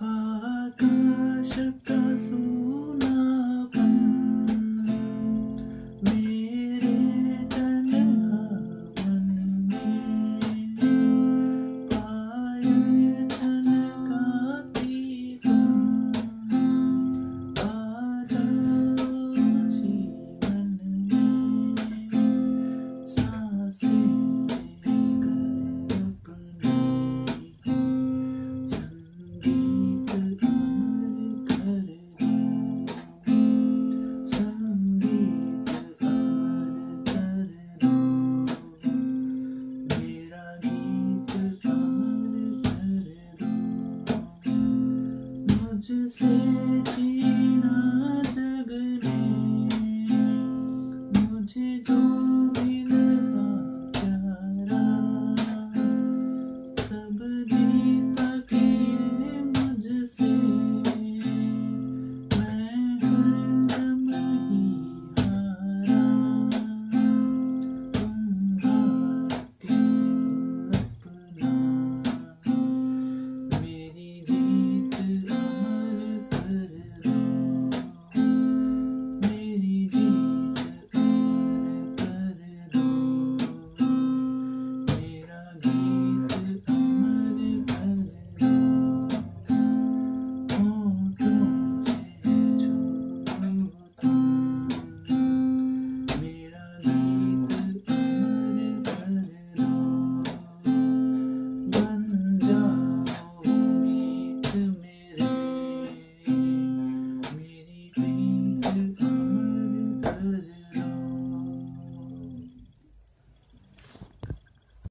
Ah. मुझसे जीना जगने मुझे तो